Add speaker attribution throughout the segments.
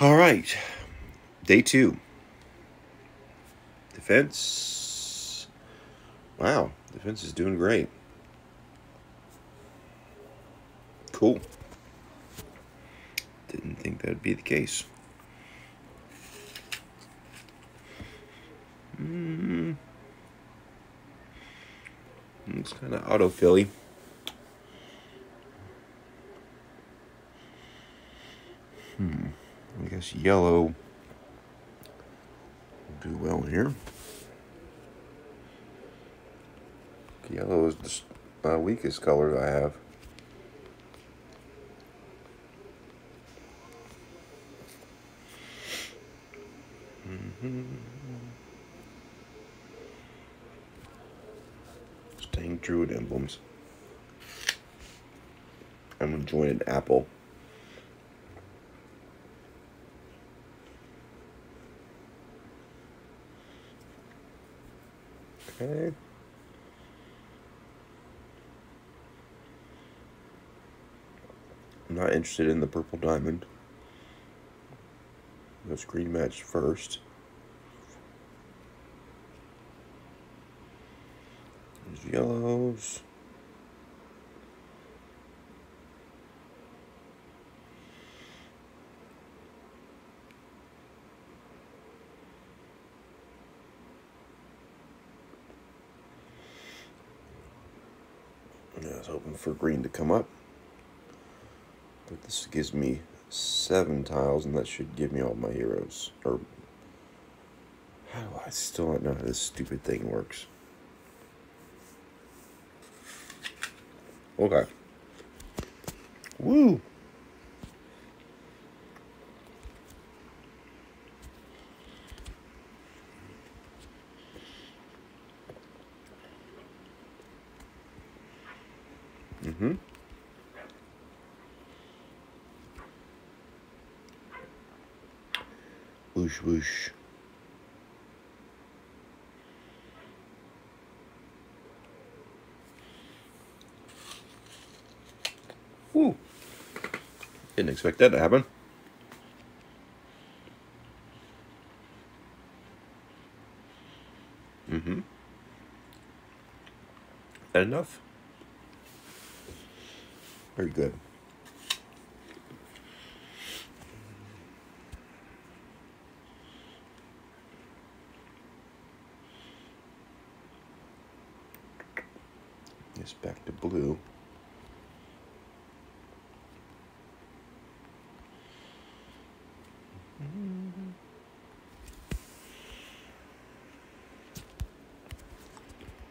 Speaker 1: All right. Day two. Defense. Wow. Defense is doing great. Cool. Didn't think that'd be the case. Mm. Looks kind of auto guess yellow do well here. Yellow is the uh, weakest color I have. Mm-hmm. Staying with emblems. I'm enjoying an apple. Okay. I'm not interested in the purple diamond. Let's green match first. There's yellows. I was hoping for green to come up. But this gives me seven tiles, and that should give me all my heroes. Or, how do I still not know how this stupid thing works? Okay. Woo! Mm-hmm. Whoosh, whoosh. Woo. Didn't expect that to happen. Mm-hmm. Enough? Very good. This back to blue.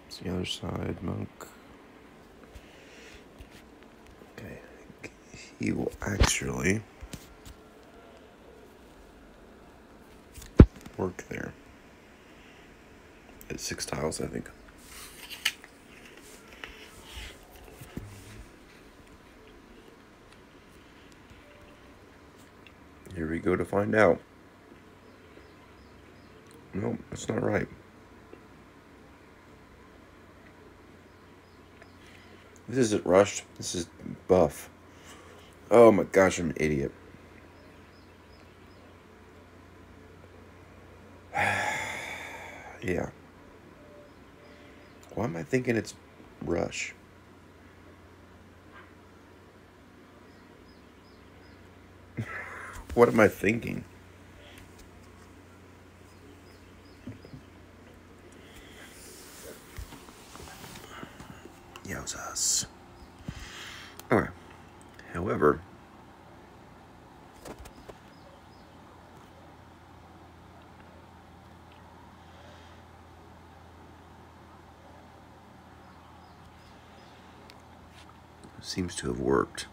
Speaker 1: It's the other side, monk. Okay, he will actually work there. At six tiles, I think. Here we go to find out. No, that's not right. This isn't rushed. This is buff. Oh my gosh, I'm an idiot. yeah. Why am I thinking it's rush? what am I thinking? Yowzas. However, seems to have worked.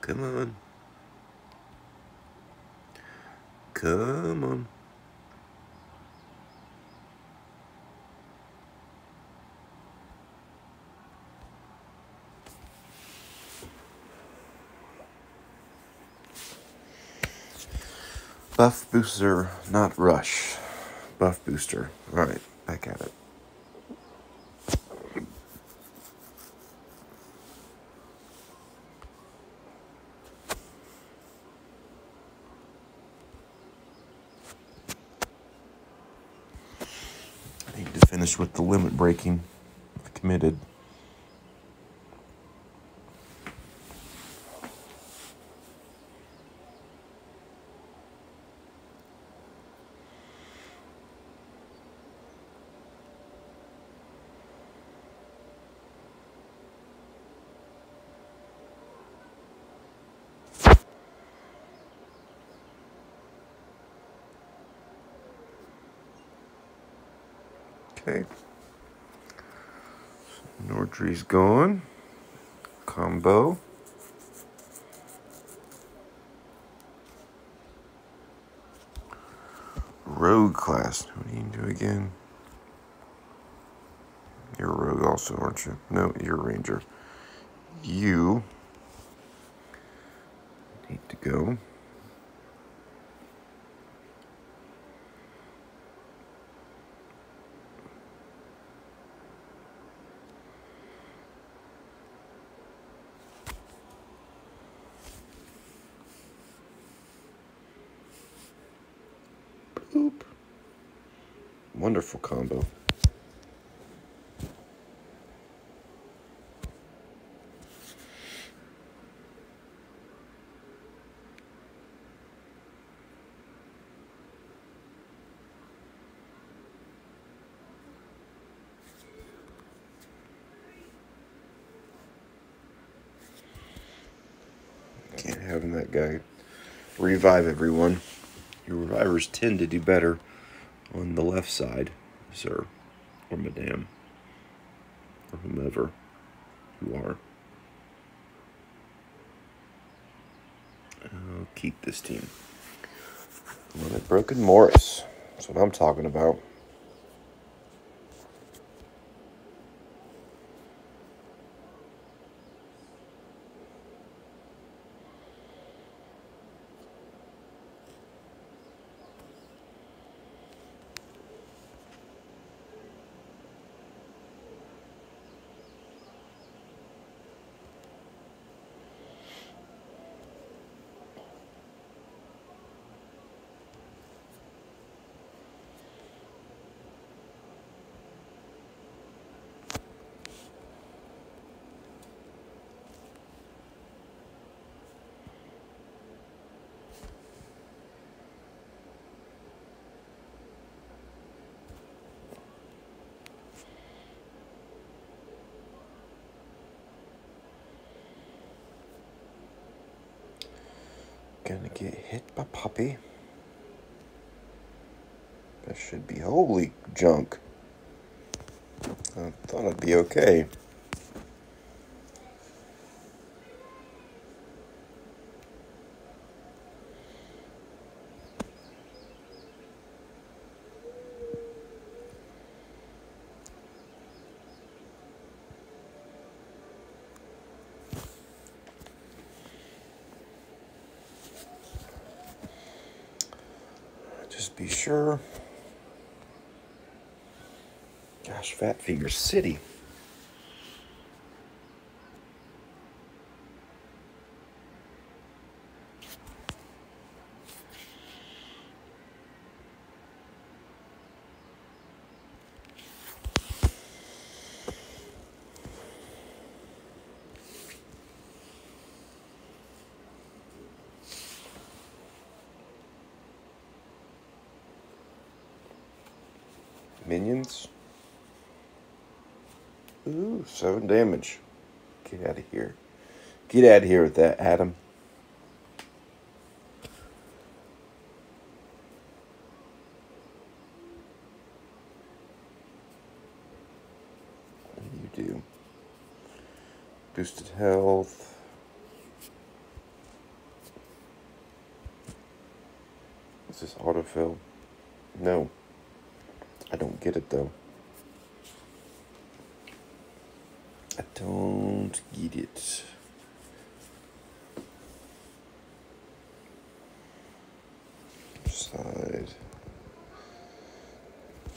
Speaker 1: Come on. Come on. Buff Booster, not Rush. Buff Booster. Alright, back at it. Finish with the limit breaking. Committed. Okay. Nordry's gone. Combo. Rogue class. What do you do again? You're a rogue also, aren't you? No, you're a ranger. You need to go. Wonderful combo. Can't having that guy revive everyone. Your revivers tend to do better on the left side, sir, or madame, or whomever you are. I'll keep this team. Limit Broken Morris. That's what I'm talking about. Gonna get hit by Puppy. That should be holy junk. I thought I'd be okay. Just be sure. Gosh, Fat Figure City. Minions. Ooh, seven damage. Get out of here. Get out of here with that, Adam. You do? Boosted health. Is this autofill? No. I don't get it though. I don't get it. side.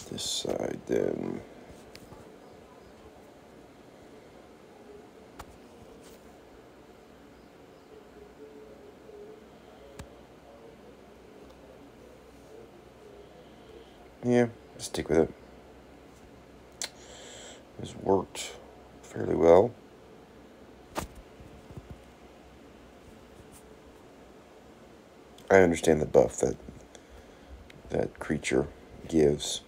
Speaker 1: This side then. Yeah, stick with it. It's worked fairly well. I understand the buff that that creature gives.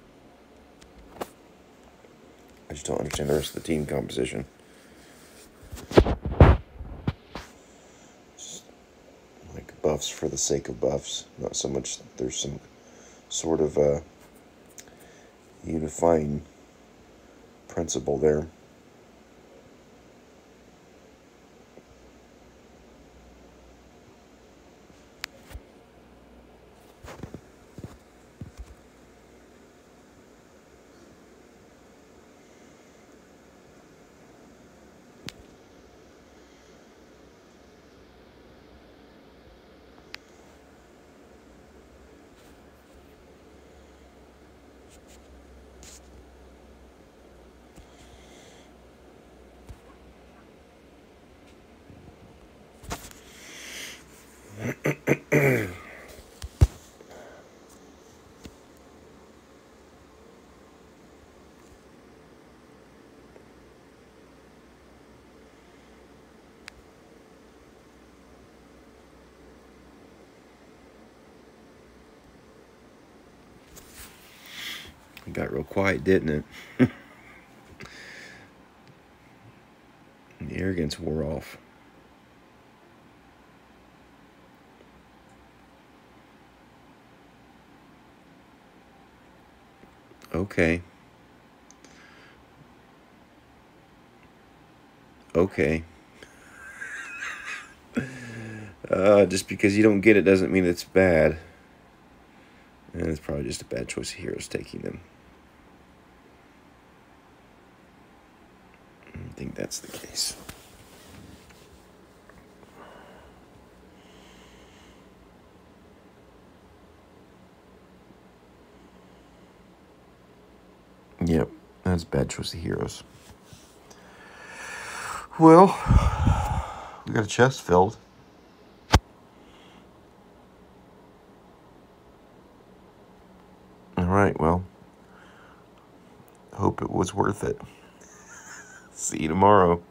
Speaker 1: I just don't understand the rest of the team composition. Just like buffs for the sake of buffs, not so much there's some sort of uh, unifying principle there. Got real quiet, didn't it? the arrogance wore off. Okay. Okay. Uh, just because you don't get it doesn't mean it's bad. And it's probably just a bad choice of heroes taking them. I that's the case. Yep, that's bad choice of heroes. Well, we got a chest filled. All right, well, hope it was worth it. See you tomorrow.